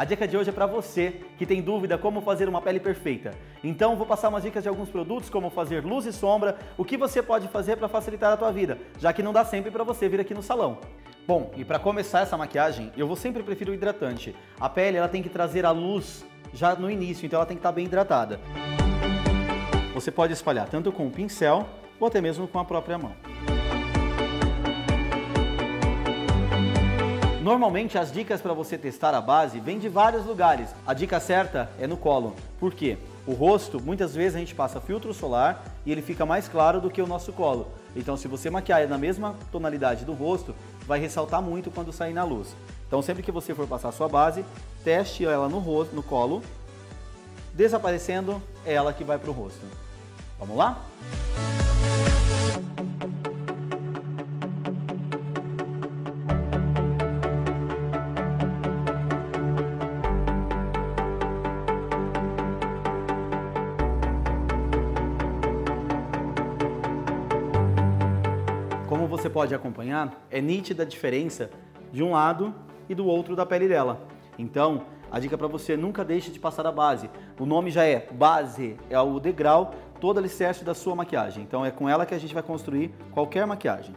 A dica de hoje é para você que tem dúvida como fazer uma pele perfeita. Então vou passar umas dicas de alguns produtos, como fazer luz e sombra, o que você pode fazer para facilitar a tua vida, já que não dá sempre para você vir aqui no salão. Bom, e para começar essa maquiagem, eu vou sempre preferir o hidratante. A pele ela tem que trazer a luz já no início, então ela tem que estar tá bem hidratada. Você pode espalhar tanto com o pincel ou até mesmo com a própria mão. Normalmente as dicas para você testar a base vêm de vários lugares. A dica certa é no colo. Por quê? O rosto, muitas vezes a gente passa filtro solar e ele fica mais claro do que o nosso colo. Então se você maquiar na mesma tonalidade do rosto, vai ressaltar muito quando sair na luz. Então sempre que você for passar sua base, teste ela no rosto, no colo, desaparecendo é ela que vai para o rosto. Vamos lá? Você pode acompanhar, é nítida a diferença de um lado e do outro da pele dela. Então, a dica para você, nunca deixe de passar a base. O nome já é base, é o degrau, todo alicerce da sua maquiagem. Então é com ela que a gente vai construir qualquer maquiagem.